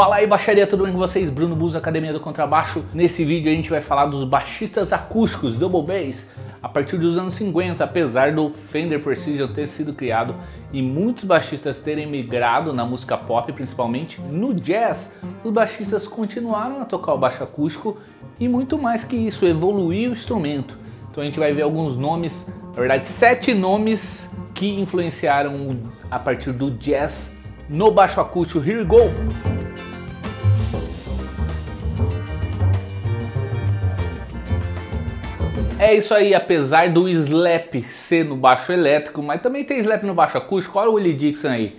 Fala aí baixaria, tudo bem com vocês? Bruno Bus, Academia do Contrabaixo. Nesse vídeo a gente vai falar dos baixistas acústicos, double bass, a partir dos anos 50, apesar do Fender Precision ter sido criado e muitos baixistas terem migrado na música pop, principalmente no jazz, os baixistas continuaram a tocar o baixo acústico e muito mais que isso, evoluiu o instrumento. Então a gente vai ver alguns nomes, na verdade sete nomes que influenciaram a partir do jazz no baixo acústico. Here we go! É isso aí, apesar do slap ser no baixo elétrico, mas também tem slap no baixo acústico. Olha o Willie Dixon aí.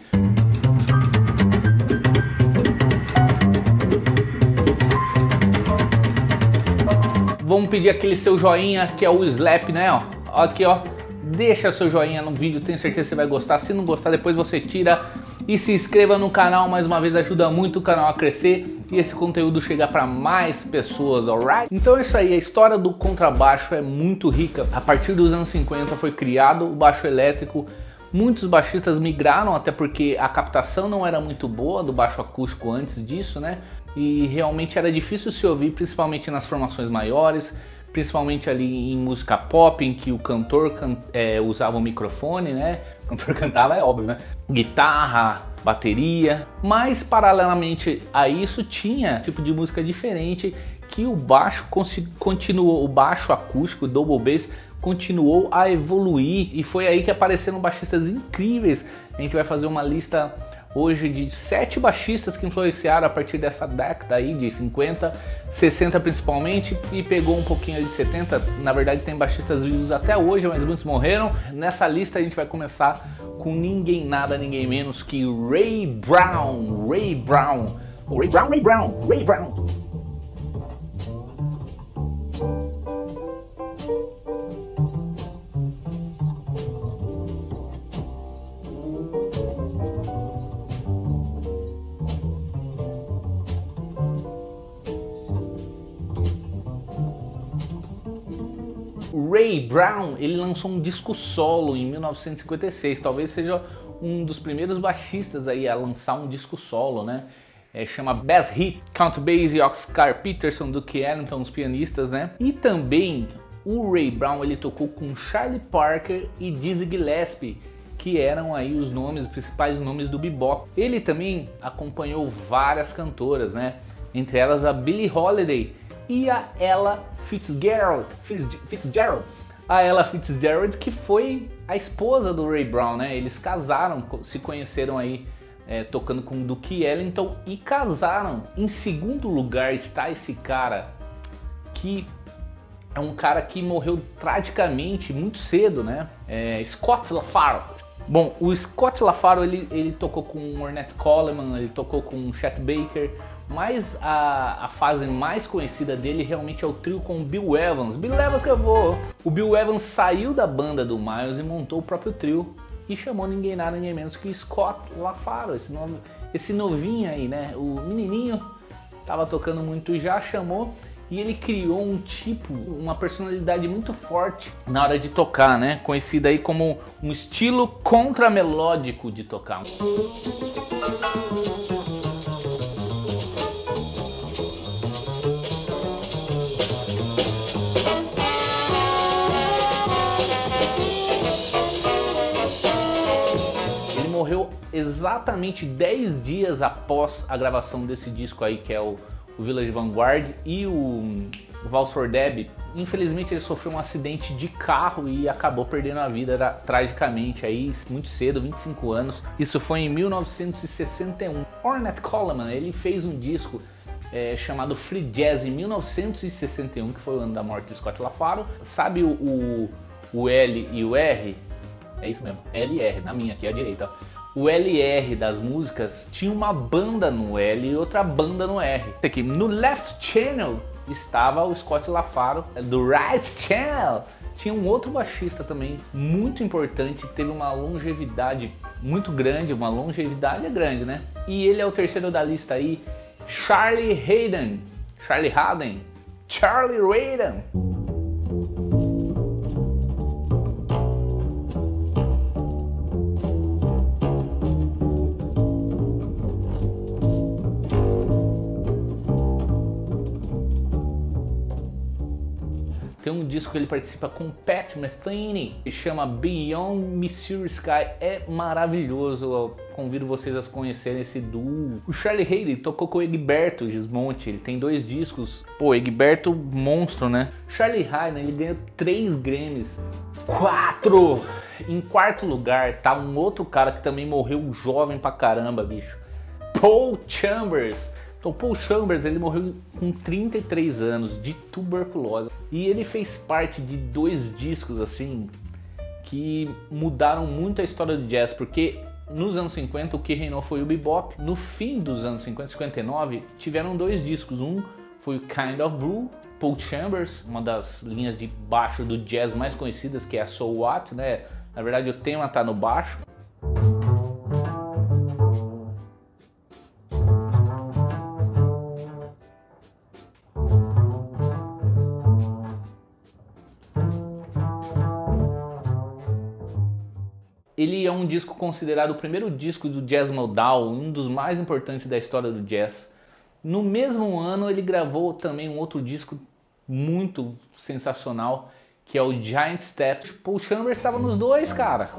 Vamos pedir aquele seu joinha que é o slap, né? Ó, aqui ó, deixa seu joinha no vídeo, tenho certeza que você vai gostar. Se não gostar, depois você tira e se inscreva no canal, mais uma vez ajuda muito o canal a crescer e esse conteúdo chegar para mais pessoas, alright? Então é isso aí, a história do contrabaixo é muito rica. A partir dos anos 50 foi criado o baixo elétrico, muitos baixistas migraram até porque a captação não era muito boa do baixo acústico antes disso, né? E realmente era difícil se ouvir, principalmente nas formações maiores, principalmente ali em música pop, em que o cantor can é, usava o microfone, né? O cantor cantava, é óbvio, né? Guitarra, bateria, mas paralelamente a isso tinha tipo de música diferente que o baixo continuou, o baixo acústico, o double bass continuou a evoluir e foi aí que apareceram baixistas incríveis. A gente vai fazer uma lista hoje de sete baixistas que influenciaram a partir dessa década aí de 50, 60 principalmente e pegou um pouquinho de 70. Na verdade tem baixistas vivos até hoje, mas muitos morreram. Nessa lista a gente vai começar com ninguém nada, ninguém menos que Ray Brown, Ray Brown, Ray Brown, Ray Brown, Ray Brown. Ray Brown ele lançou um disco solo em 1956, talvez seja um dos primeiros baixistas aí a lançar um disco solo, né? É, chama Bass Hit, Count Basie, Oscar Peterson, Duke Ellington, os pianistas, né? E também o Ray Brown ele tocou com Charlie Parker e Dizzy Gillespie, que eram aí os nomes, os principais nomes do bebop. Ele também acompanhou várias cantoras, né? Entre elas a Billie Holiday e a Ella Fitzgerald, Fitzgerald, a Ella Fitzgerald que foi a esposa do Ray Brown, né? Eles casaram, se conheceram aí é, tocando com Duke Ellington e casaram. Em segundo lugar está esse cara que é um cara que morreu tragicamente muito cedo, né? É Scott LaFaro. Bom, o Scott LaFaro ele, ele tocou com Ornette Coleman, ele tocou com Chet Baker, mas a, a, fase mais conhecida dele realmente é o trio com o Bill Evans. Bill Evans que eu vou! O Bill Evans saiu da banda do Miles e montou o próprio trio e chamou ninguém nada, ninguém menos que Scott LaFaro, esse, esse novinho aí, né? O menininho tava tocando muito já chamou e ele criou um tipo, uma personalidade muito forte na hora de tocar, né? Conhecida aí como um estilo contramelódico de tocar. Exatamente 10 dias após a gravação desse disco aí, que é o, o Village Vanguard e o, o Vals for Deb. Infelizmente ele sofreu um acidente de carro e acabou perdendo a vida era, tragicamente aí muito cedo, 25 anos. Isso foi em 1961. Ornette Coleman, ele fez um disco é, chamado Free Jazz em 1961, que foi o ano da morte de Scott LaFaro. Sabe o, o, o L e o R? É isso mesmo, L e R, na minha aqui à direita o LR das músicas tinha uma banda no L e outra banda no R. Aqui, no Left Channel estava o Scott LaFaro do Right Channel. Tinha um outro baixista também muito importante, teve uma longevidade muito grande, uma longevidade é grande, né? E ele é o terceiro da lista aí, Charlie Hayden. Charlie Hayden. Charlie Hayden. Tem um disco que ele participa com Pat Metheny, que chama Beyond Missouri Sky. É maravilhoso, eu convido vocês a conhecerem esse duo. O Charlie Haley tocou com o Egberto Gismonte, ele tem dois discos. Pô, Egberto, monstro, né? Charlie Hyde, ele ganhou três Grammys. Quatro! Em quarto lugar tá um outro cara que também morreu jovem pra caramba, bicho. Paul Chambers. Então, Paul Chambers ele morreu com 33 anos de tuberculose e ele fez parte de dois discos assim que mudaram muito a história do jazz, porque nos anos 50 o que reinou foi o bebop. No fim dos anos 50, 59, tiveram dois discos. Um foi o Kind of Blue, Paul Chambers, uma das linhas de baixo do jazz mais conhecidas, que é a So What, né? Na verdade o tema tá no baixo. Ele é um disco considerado o primeiro disco do jazz modal, um dos mais importantes da história do jazz. No mesmo ano ele gravou também um outro disco muito sensacional, que é o Giant Step. Paul Chambers estava nos dois, cara.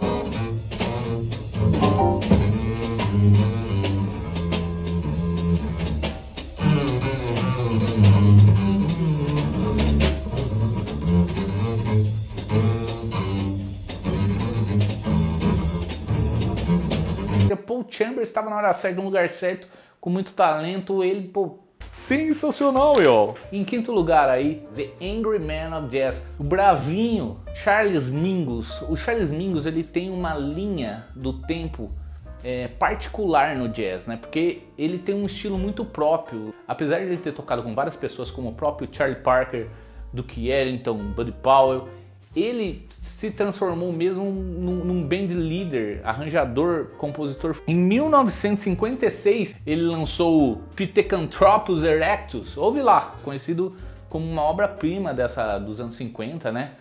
Paul Chambers estava na hora certa, no lugar certo, com muito talento. Ele, pô, sensacional, meu. Em quinto lugar aí, The Angry Man of Jazz, o bravinho Charles Mingus. O Charles Mingus ele tem uma linha do tempo é, particular no jazz, né? Porque ele tem um estilo muito próprio. Apesar de ele ter tocado com várias pessoas, como o próprio Charlie Parker, Duke Ellington, Buddy Powell, ele se transformou mesmo num, num band leader, arranjador, compositor. Em 1956, ele lançou o Pithecanthropus erectus, ouve lá, conhecido como uma obra-prima dessa dos anos 50, né?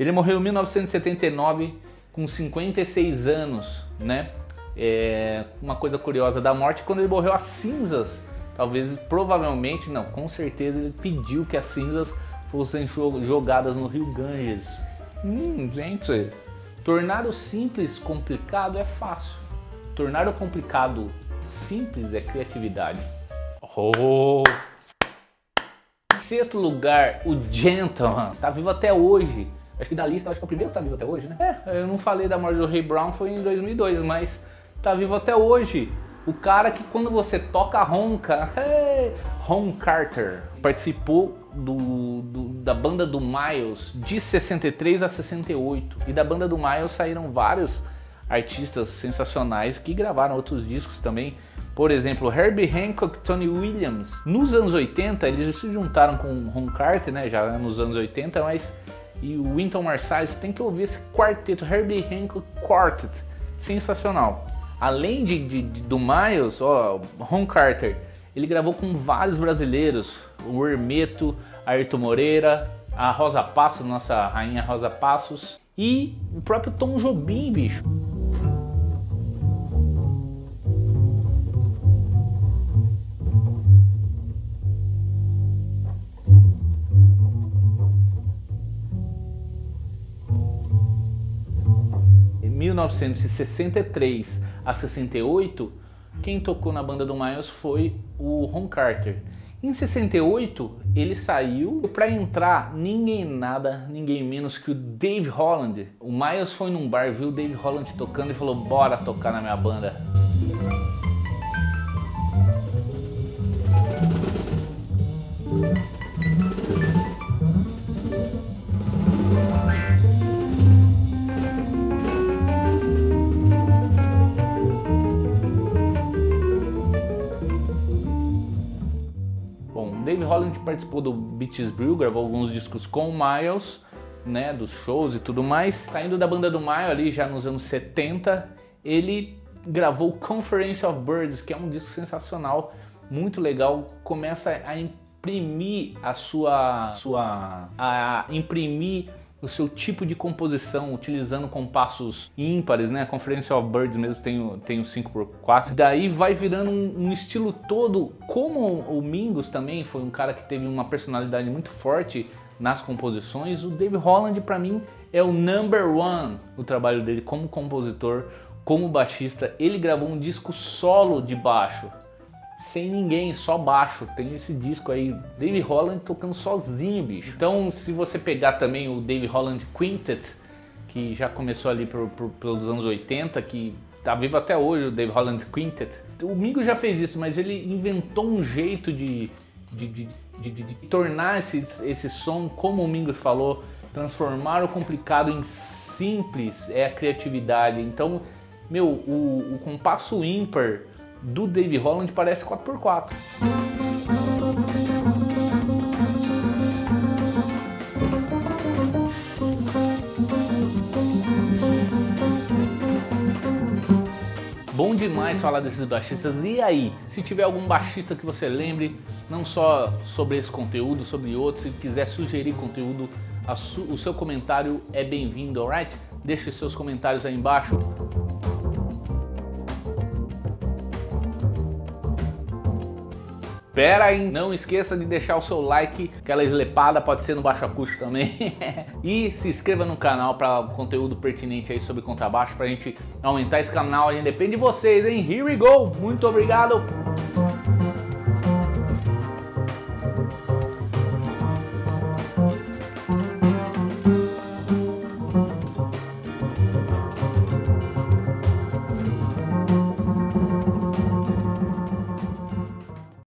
Ele morreu em 1979 com 56 anos, né? É uma coisa curiosa da morte quando ele morreu às cinzas. Talvez, provavelmente, não, com certeza ele pediu que as cinzas fossem jogadas no Rio Ganges. Hum, gente, tornar o simples complicado é fácil. Tornar o complicado simples é criatividade. Oh! Sexto lugar, o Gentleman. Tá vivo até hoje. Acho que da lista, acho que é o primeiro que tá vivo até hoje, né? É, eu não falei da morte do Ray Brown, foi em 2002, mas tá vivo até hoje. O cara que quando você toca ronca, hey, Ron Carter, participou do, do, da banda do Miles de 63 a 68. E da banda do Miles saíram vários artistas sensacionais que gravaram outros discos também. Por exemplo, Herbie Hancock, Tony Williams. Nos anos 80 eles se juntaram com Ron Carter, né, já nos anos 80, mas e o Wynton Marsalis, tem que ouvir esse quarteto, Herbie Hancock Quartet, sensacional. Além de, de, de do Miles, ó, Ron Carter, ele gravou com vários brasileiros, o Hermeto, Ayrton Moreira, a Rosa Passos, nossa rainha Rosa Passos, e o próprio Tom Jobim, bicho. 1963 a 68, quem tocou na banda do Miles foi o Ron Carter. Em 68, ele saiu para entrar ninguém nada, ninguém menos que o Dave Holland. O Miles foi num bar, viu o Dave Holland tocando e falou: "Bora tocar na minha banda". 'Dave Holland participou do Beaches Brew, gravou alguns discos com o Miles, né, dos shows e tudo mais. Saindo da banda do Miles ali já nos anos 70, ele gravou Conference of Birds, que é um disco sensacional, muito legal. Começa a imprimir a sua, sua a imprimir o seu tipo de composição utilizando compassos ímpares, né? A Conference of Birds mesmo tem o, tem o 5x4. Daí vai virando um, um, estilo todo, como o Mingus também foi um cara que teve uma personalidade muito forte nas composições, o Dave Holland para mim é o number one o trabalho dele como compositor, como baixista. Ele gravou um disco solo de baixo sem ninguém, só baixo. Tem esse disco aí, Dave Holland tocando sozinho, bicho. Então, se você pegar também o Dave Holland Quintet, que já começou ali por, por, pelos anos 80, que tá vivo até hoje, o Dave Holland Quintet. O Mingo já fez isso, mas ele inventou um jeito de, de, de, de, de tornar esse, esse som, como o Mingo falou, transformar o complicado em simples, é a criatividade. Então, meu, o, o compasso ímpar do Dave Holland parece 4x4. Bom demais falar desses baixistas. E aí, se tiver algum baixista que você lembre, não só sobre esse conteúdo, sobre outros, se quiser sugerir conteúdo, o seu comentário é bem-vindo, alright? Deixe seus comentários aí embaixo. Pera aí, não esqueça de deixar o seu like, aquela eslepada pode ser no baixo acústico também. e se inscreva no canal para conteúdo pertinente aí sobre contrabaixo, pra gente aumentar esse canal, a gente depende de vocês, hein? Here we go! Muito obrigado!